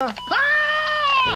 啊。